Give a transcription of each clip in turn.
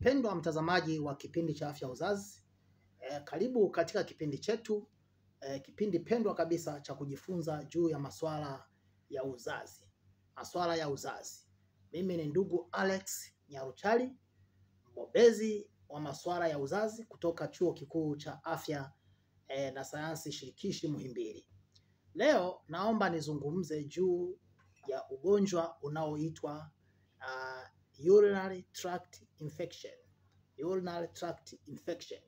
Mpendwa mtazamaji wa kipindi cha afya uzazi, e, karibu katika kipindi chetu e, kipindi pendwa kabisa cha kujifunza juu ya masuala ya uzazi, masuala ya uzazi. Mimi ni ndugu Alex Nyaruchali, mbobezi wa masuala ya uzazi kutoka Chuo Kikuu cha Afya e, na Sayansi Shirikishi Muhimbili. Leo naomba nizungumze juu ya ugonjwa unaoitwa uh, urinary tract infection, urinary tract infection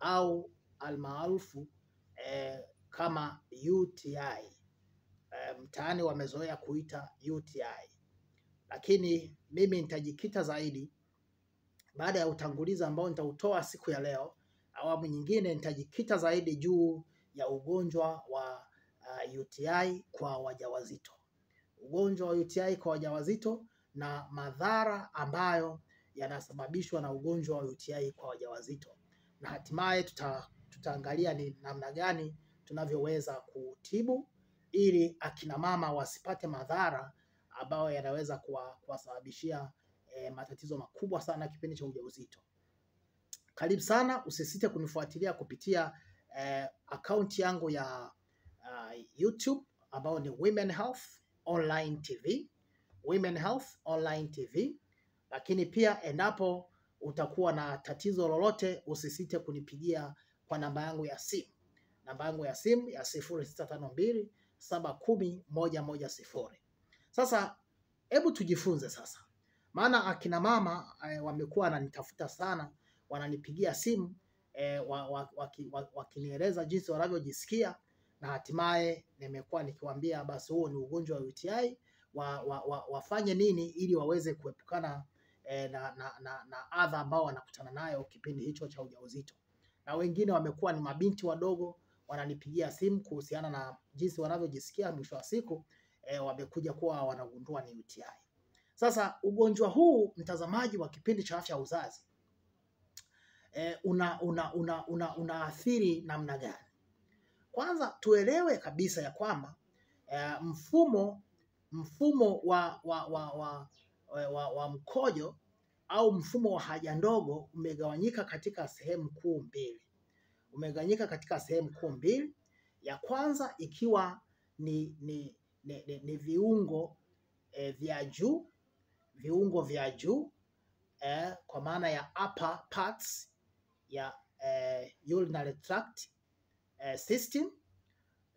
au almaarufu eh, kama UTI. Eh, mtaani wamezoea kuita UTI, lakini mimi nitajikita zaidi baada ya utangulizi ambao nitautoa siku ya leo. Awamu nyingine nitajikita zaidi juu ya ugonjwa wa uh, UTI kwa wajawazito, ugonjwa wa UTI kwa wajawazito na madhara ambayo yanasababishwa na ugonjwa wa UTI kwa wajawazito, na hatimaye tuta, tutaangalia ni namna gani tunavyoweza kutibu ili akina mama wasipate madhara ambayo yanaweza kuwa- kuwasababishia e, matatizo makubwa sana kipindi cha ujauzito. Karibu sana, usisite kunifuatilia kupitia e, akaunti yangu ya uh, YouTube ambayo ni Women Health Online TV, Women Health Online TV. Lakini pia endapo utakuwa na tatizo lolote, usisite kunipigia kwa namba yangu ya simu, namba yangu ya simu ya sifuri sita tano mbili saba kumi moja moja sifuri. Sasa hebu tujifunze sasa, maana akina mama e, wamekuwa wananitafuta sana, wananipigia simu wa, wakinieleza jinsi wanavyojisikia na hatimaye nimekuwa nikiwaambia basi huo ni ugonjwa wa UTI wa, wa, wa, wafanye nini ili waweze kuepukana eh, na, na, na, na adha ambao wanakutana nayo kipindi hicho cha ujauzito. Na wengine wamekuwa ni mabinti wadogo wananipigia simu kuhusiana na jinsi wanavyojisikia, mwisho wa siku eh, wamekuja kuwa wanagundua ni UTI. Sasa ugonjwa huu mtazamaji wa kipindi cha afya ya uzazi eh, una, una, una, una, unaathiri namna gani? Kwanza tuelewe kabisa ya kwamba eh, mfumo mfumo wa, wa, wa, wa, wa, wa, wa mkojo au mfumo wa haja ndogo umegawanyika katika sehemu kuu mbili. Umegawanyika katika sehemu kuu mbili, ya kwanza ikiwa ni, ni, ni, ni, ni viungo eh, vya juu viungo vya juu eh, kwa maana ya upper parts ya eh, urinary tract eh, system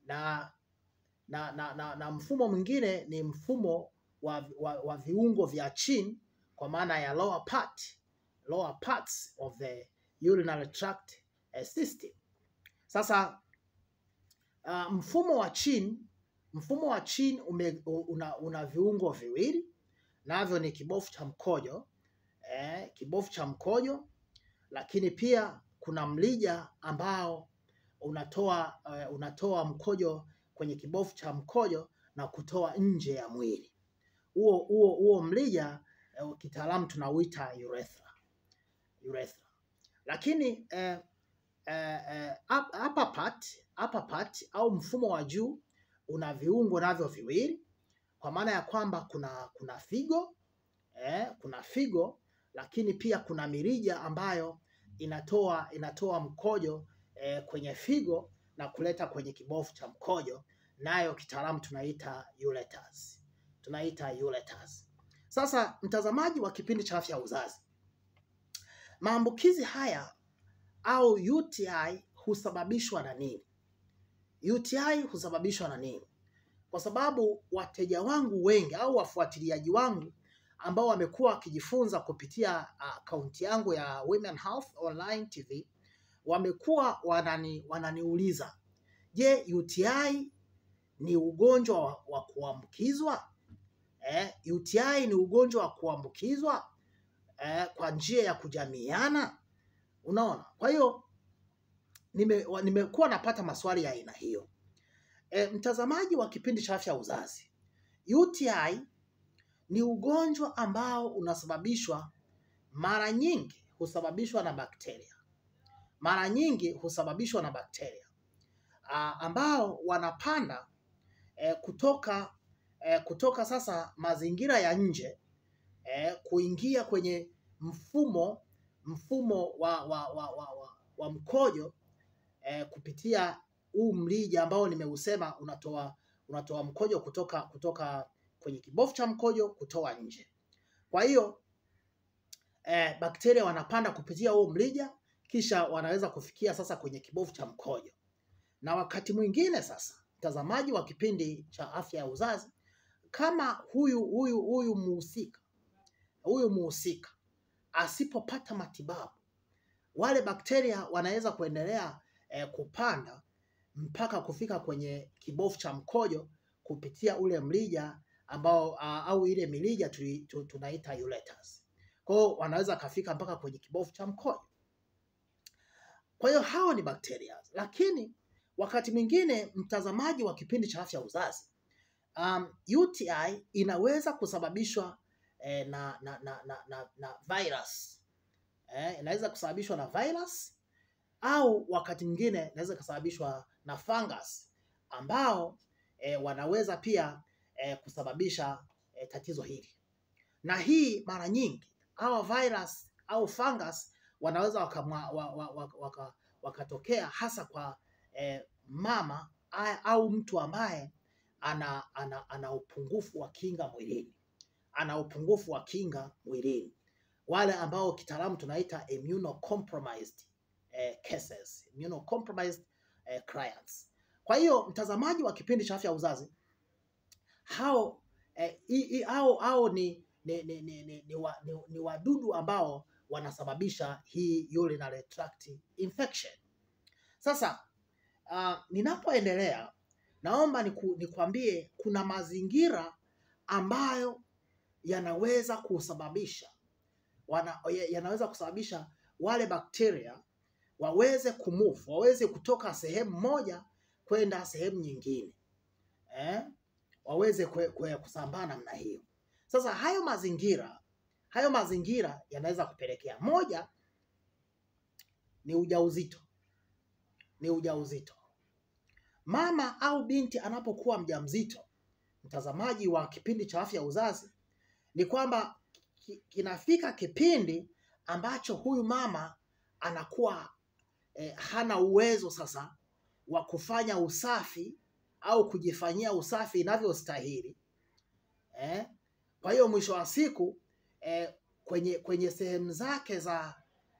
na na, na, na, na mfumo mwingine ni mfumo wa, wa, wa viungo vya chini kwa maana ya lower part, lower parts of the urinary tract eh, system. Sasa uh, mfumo wa chini mfumo wa chini una, una viungo viwili navyo ni kibofu cha mkojo eh, kibofu cha mkojo, lakini pia kuna mlija ambao unatoa uh, unatoa mkojo kwenye kibofu cha mkojo na kutoa nje ya mwili. Huo huo huo mlija eh, kitaalamu tunauita urethra. Urethra. Lakini eh, eh, eh, upper part, upper part au mfumo wa juu una viungo navyo viwili kwa maana ya kwamba kuna kuna figo eh, kuna figo lakini pia kuna mirija ambayo inatoa inatoa mkojo eh, kwenye figo na kuleta kwenye kibofu cha mkojo, nayo kitaalamu tunaita ureters. Tunaita ureters. Sasa mtazamaji wa kipindi cha afya ya uzazi, maambukizi haya au UTI husababishwa na nini? UTI husababishwa na nini? Kwa sababu wateja wangu wengi au wafuatiliaji wangu ambao wamekuwa wakijifunza kupitia akaunti yangu ya Women Health Online TV wamekuwa wanani, wananiuliza je, UTI ni ugonjwa wa, wa kuambukizwa? Eh, UTI ni ugonjwa wa kuambukizwa eh, kwa njia ya kujamiana. Unaona, kwa hiyo nime- nimekuwa napata maswali ya aina hiyo. E, mtazamaji wa kipindi cha afya ya uzazi, UTI ni ugonjwa ambao unasababishwa mara nyingi husababishwa na bakteria, mara nyingi husababishwa na bakteria ah, ambao wanapanda eh, kutoka eh, kutoka sasa mazingira ya nje eh, kuingia kwenye mfumo mfumo wa, wa, wa, wa, wa, wa mkojo eh, kupitia huu mlija ambao nimeusema unatoa unatoa mkojo kutoka kutoka kwenye kibofu cha mkojo kutoa nje. Kwa hiyo eh, bakteria wanapanda kupitia huo mlija kisha wanaweza kufikia sasa kwenye kibofu cha mkojo. Na wakati mwingine sasa, mtazamaji wa kipindi cha afya ya uzazi, kama huyu huyu huyu muhusika huyu muhusika asipopata matibabu, wale bakteria wanaweza kuendelea eh, kupanda mpaka kufika kwenye kibofu cha mkojo kupitia ule mlija ambao au ile milija tunaita ureters. Kwa hiyo wanaweza kafika mpaka kwenye kibofu cha mkojo. Kwa hiyo hao ni bakteria, lakini wakati mwingine mtazamaji wa kipindi cha afya ya uzazi, um, UTI inaweza kusababishwa eh, na, na, na, na, na, na virus eh, inaweza kusababishwa na virus au wakati mwingine inaweza kusababishwa na fungus ambao eh, wanaweza pia eh, kusababisha eh, tatizo hili. Na hii mara nyingi hawa virus au fungus wanaweza wakatokea wa, wa, wa, waka, wakatokea hasa kwa eh, mama a- au mtu ambaye ana, ana, ana upungufu wa kinga mwilini, ana upungufu wa kinga mwilini, wale ambao kitaalamu tunaita immunocompromised eh, cases, immunocompromised eh, clients. Kwa hiyo mtazamaji wa kipindi cha afya ya uzazi hao eh, i, i, hao, hao ni, ni, ni, ni, ni, ni, wa, ni, ni wadudu ambao wanasababisha hii urinary tract infection. Sasa uh, ninapoendelea naomba niku, ni kuna mazingira ambayo yanaweza kusababisha wana, yanaweza kusababisha wale bakteria waweze kumove, waweze kutoka sehemu moja kwenda sehemu nyingine eh? waweze kwe, kwe, kusambaa namna hiyo. Sasa hayo mazingira hayo mazingira yanaweza kupelekea moja ni ujauzito, ni ujauzito. Mama au binti anapokuwa mjamzito, mtazamaji wa kipindi cha afya ya uzazi, ni kwamba kinafika kipindi ambacho huyu mama anakuwa eh, hana uwezo sasa wa kufanya usafi au kujifanyia usafi inavyostahili eh? Kwa hiyo mwisho wa siku eh, kwenye kwenye sehemu zake za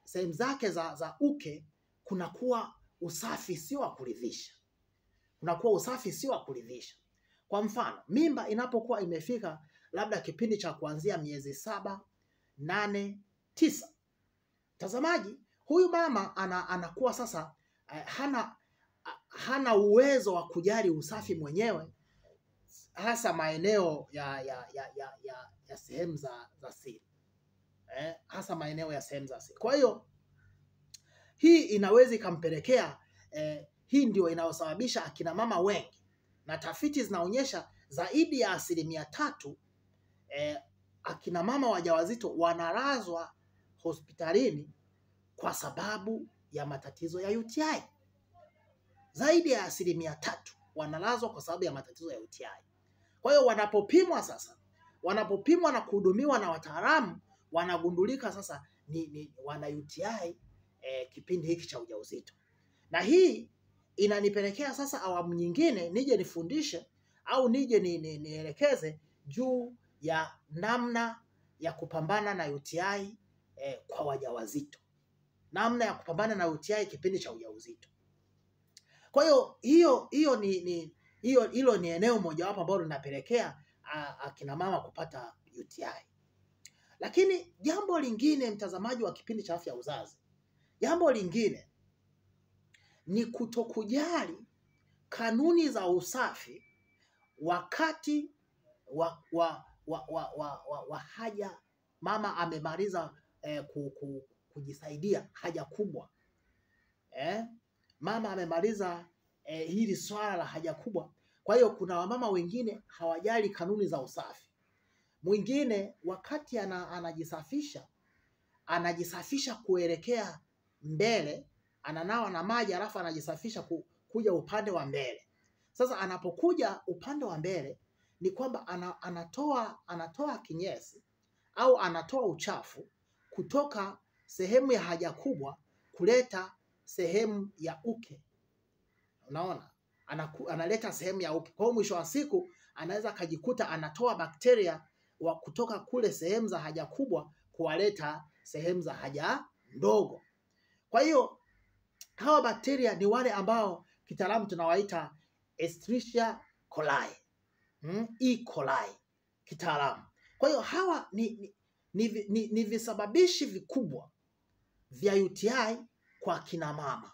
sehemu zake za, za uke kunakuwa usafi sio wa kuridhisha, unakuwa usafi sio wa kuridhisha. Kwa mfano, mimba inapokuwa imefika labda kipindi cha kuanzia miezi saba, nane, tisa, mtazamaji, huyu mama ana, anakuwa sasa eh, hana hana uwezo wa kujali usafi mwenyewe hasa maeneo ya ya ya ya, ya, ya sehemu za, za siri eh, hasa maeneo ya sehemu za siri. Kwa hiyo hii inaweza ikampelekea eh, hii ndio inayosababisha akina mama wengi, na tafiti zinaonyesha zaidi ya asilimia tatu eh, akina mama wajawazito wanalazwa hospitalini kwa sababu ya matatizo ya UTI. Zaidi ya asilimia tatu wanalazwa kwa sababu ya matatizo ya UTI. Kwa hiyo wanapopimwa sasa, wanapopimwa na kuhudumiwa na wataalamu, wanagundulika sasa ni, ni wana UTI eh, kipindi hiki cha ujauzito, na hii inanipelekea sasa awamu nyingine nije nifundishe au nije ni, ni, nielekeze juu ya namna ya kupambana na UTI eh, kwa wajawazito, namna ya kupambana na UTI kipindi cha ujauzito. Kwa hiyo hiyo hiyo ni, ni hiyo hilo ni eneo mojawapo ambalo linapelekea akina mama kupata UTI. Lakini jambo lingine, mtazamaji wa kipindi cha afya ya uzazi, jambo lingine ni kutokujali kanuni za usafi wakati wa, wa, wa, wa, wa, wa, wa haja mama amemaliza eh, ku, ku, kujisaidia haja kubwa eh? Mama amemaliza eh, hili swala la haja kubwa. Kwa hiyo kuna wamama wengine hawajali kanuni za usafi. Mwingine wakati ana, anajisafisha anajisafisha kuelekea mbele, ananawa na maji alafu anajisafisha ku, kuja upande wa mbele. Sasa anapokuja upande wa mbele ni kwamba ana, anatoa anatoa kinyesi au anatoa uchafu kutoka sehemu ya haja kubwa kuleta sehemu ya uke. Unaona, Anaku, analeta sehemu ya uke. Kwa hiyo mwisho wa siku anaweza akajikuta anatoa bakteria wa kutoka kule sehemu za haja kubwa kuwaleta sehemu za haja ndogo. Kwa hiyo hawa bakteria ni wale ambao kitaalamu tunawaita Escherichia coli. Hmm? E. coli kitaalamu. Kwa hiyo hawa ni, ni, ni, ni, ni visababishi vikubwa vya UTI kwa kina mama.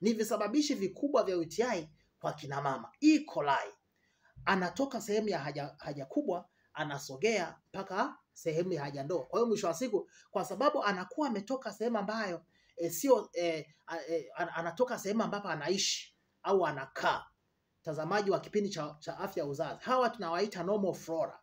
Ni visababishi vikubwa vya UTI kwa kina mama. E. coli anatoka sehemu ya haja, haja kubwa anasogea mpaka sehemu ya haja ndogo. Kwa hiyo mwisho wa siku, kwa sababu anakuwa ametoka sehemu ambayo e, sio e, e, anatoka sehemu ambapo anaishi au anakaa. Mtazamaji wa kipindi cha, cha afya ya uzazi, hawa tunawaita normal flora.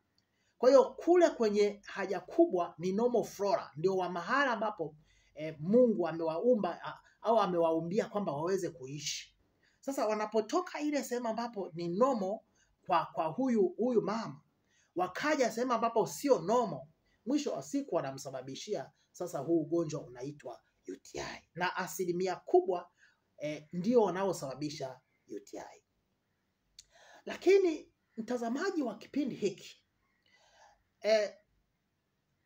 Kwa hiyo kule kwenye haja kubwa ni normal flora, ndio wa mahala ambapo e, Mungu amewaumba au amewaumbia kwamba waweze kuishi. Sasa wanapotoka ile sehemu ambapo ni normal kwa kwa huyu huyu mama, wakaja sehemu ambapo sio normal, mwisho wa siku wanamsababishia sasa huu ugonjwa unaitwa UTI, na asilimia kubwa eh, ndio wanaosababisha UTI. Lakini mtazamaji wa kipindi hiki eh,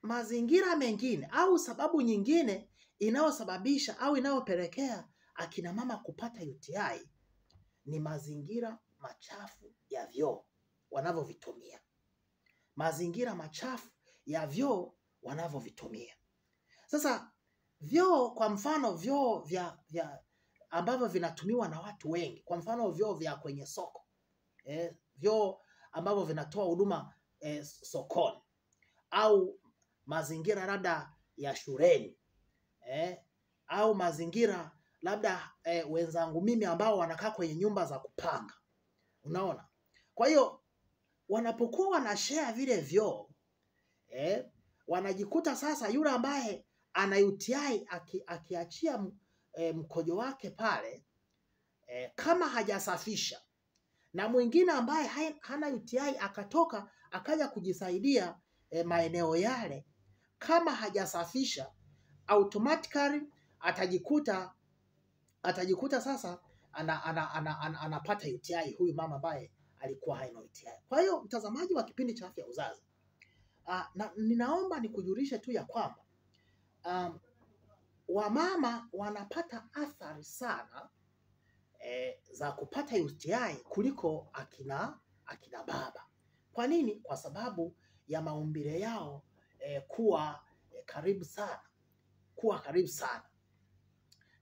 mazingira mengine au sababu nyingine inayosababisha au inayopelekea akina mama kupata UTI ni mazingira machafu ya vyoo wanavyovitumia, mazingira machafu ya vyoo wanavyovitumia. Sasa vyoo, kwa mfano vyoo vya, vya ambavyo vinatumiwa na watu wengi, kwa mfano vyoo vya kwenye soko. Eh, vyoo ambavyo vinatoa huduma eh, sokoni. Au mazingira labda ya shuleni. Eh, au mazingira labda eh, wenzangu mimi ambao wanakaa kwenye nyumba za kupanga. Unaona, kwa hiyo wanapokuwa wanashare vile vyoo eh, wanajikuta sasa yule ambaye ana UTI aki, akiachia aki e, mkojo wake pale e, kama hajasafisha na mwingine ambaye hana UTI akatoka akaja kujisaidia e, maeneo yale, kama hajasafisha automatically atajikuta atajikuta sasa anapata ana, ana, ana, ana, anapata UTI huyu mama ambaye alikuwa haina UTI. Kwa hiyo mtazamaji wa kipindi cha afya ya uzazi na, ninaomba nikujulishe tu ya kwamba um, wamama wanapata athari sana e, za kupata UTI kuliko akina akina baba. Kwa nini? Kwa sababu ya maumbile yao e, kuwa e, karibu sana, kuwa karibu sana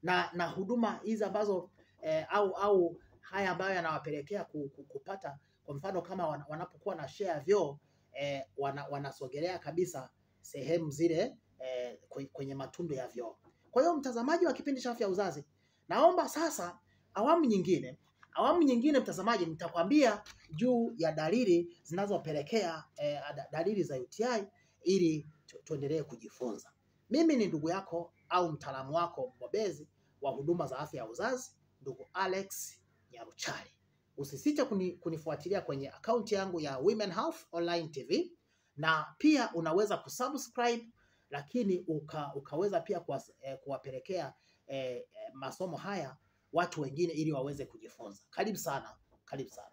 na na huduma hizi ambazo e, au au haya ambayo yanawapelekea ku- ku- kupata, kwa mfano kama wanapokuwa na share vyoo e, wana, wanasogelea kabisa sehemu zile eh, kwenye matundu ya vyoo. Kwa hiyo mtazamaji wa kipindi cha afya ya uzazi, naomba sasa awamu nyingine awamu nyingine mtazamaji, nitakwambia juu ya dalili zinazopelekea eh, dalili za UTI ili tuendelee kujifunza. Mimi ni ndugu yako au mtaalamu wako mbobezi wa huduma za afya ya uzazi, ndugu Alex Nyaruchari. Usisite kuni, kunifuatilia kwenye akaunti yangu ya Women Health Online TV na pia unaweza kusubscribe, lakini uka, ukaweza pia kuwas, eh, kuwapelekea eh, eh, masomo haya watu wengine ili waweze kujifunza. Karibu sana, karibu sana.